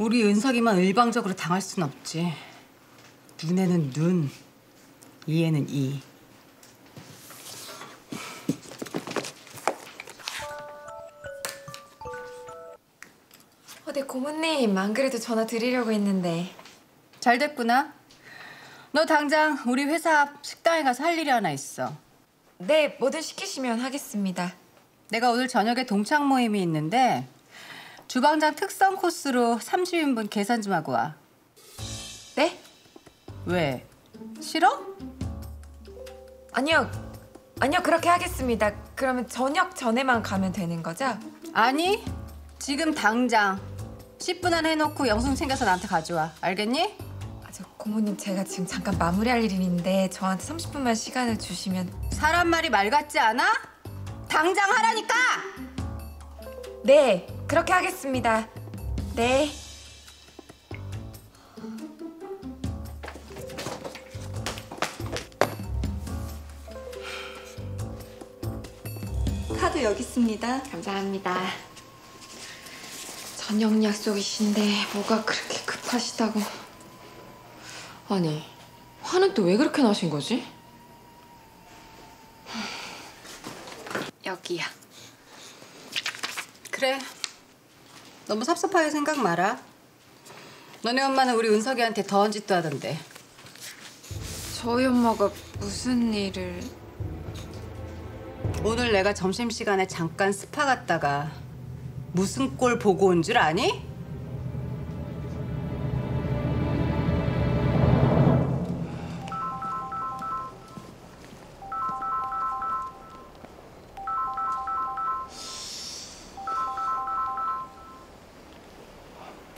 우리 은석이만 일방적으로 당할 순 없지. 눈에는 눈, 이에는 이. 어, 네, 고모님. 안 그래도 전화 드리려고 했는데. 잘 됐구나. 너 당장 우리 회사 앞 식당에 가서 할 일이 하나 있어. 네, 뭐든 시키시면 하겠습니다. 내가 오늘 저녁에 동창 모임이 있는데 주방장 특선 코스로 30인분 계산 좀 하고 와. 네? 왜? 싫어? 아니요. 아니요, 그렇게 하겠습니다. 그러면 저녁 전에만 가면 되는 거죠? 아니, 지금 당장 10분 안에 해놓고 영수증 챙겨서 나한테 가져와. 알겠니? 아, 저 고모님 제가 지금 잠깐 마무리할 일이 있는데 저한테 30분만 시간을 주시면 사람 말이 말 같지 않아? 당장 하라니까! 네, 그렇게 하겠습니다. 네. 카드 여기 있습니다. 감사합니다. 저녁 약속이신데 뭐가 그렇게 급하시다고. 아니, 화는 또 왜 그렇게 나신 거지? 여기야. 그래. 너무 섭섭하게 생각 마라. 너네 엄마는 우리 은석이한테 더한 짓도 하던데. 저희 엄마가 무슨 일을... 오늘 내가 점심시간에 잠깐 스파 갔다가 무슨 꼴 보고 온 줄 아니?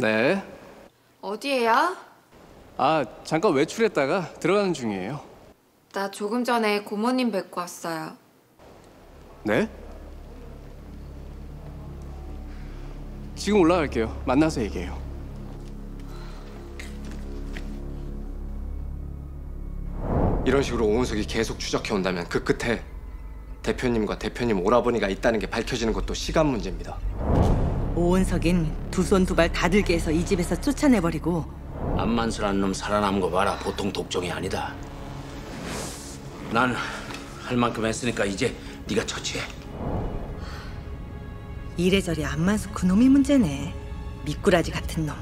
네. 어디에요? 아, 잠깐 외출했다가 들어가는 중이에요. 나 조금 전에 고모님 뵙고 왔어요. 네? 지금 올라갈게요. 만나서 얘기해요. 이런 식으로 오은석이 계속 추적해 온다면 그 끝에 대표님과 대표님 오라버니가 있다는 게 밝혀지는 것도 시간 문제입니다. 오은석인 두 손 두 발 다 들게 해서 이 집에서 쫓아내버리고 암만슬한 놈 살아남은 거 봐라. 보통 독종이 아니다. 난 할 만큼 했으니까 이제 네가 처치해. 이래저래 안만수 그놈이 문제네. 미꾸라지 같은 놈.